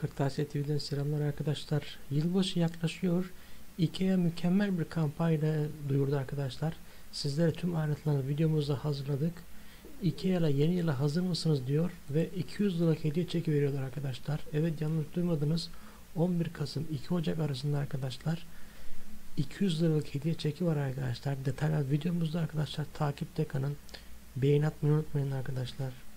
Kırtasiye TV'den selamlar arkadaşlar. Yılbaşı yaklaşıyor. IKEA mükemmel bir kampanya duyurdu arkadaşlar. Sizlere tüm ayrıntılarını videomuzda hazırladık. IKEA ile yeni yıla hazır mısınız diyor ve 200 liralık hediye çeki veriyorlar arkadaşlar. Evet yanlış duymadınız. 11 Kasım 2 Ocak arasında arkadaşlar 200 liralık hediye çeki var arkadaşlar. Detaylar videomuzda arkadaşlar. Takipte kalın. Beğen atmayı unutmayın arkadaşlar.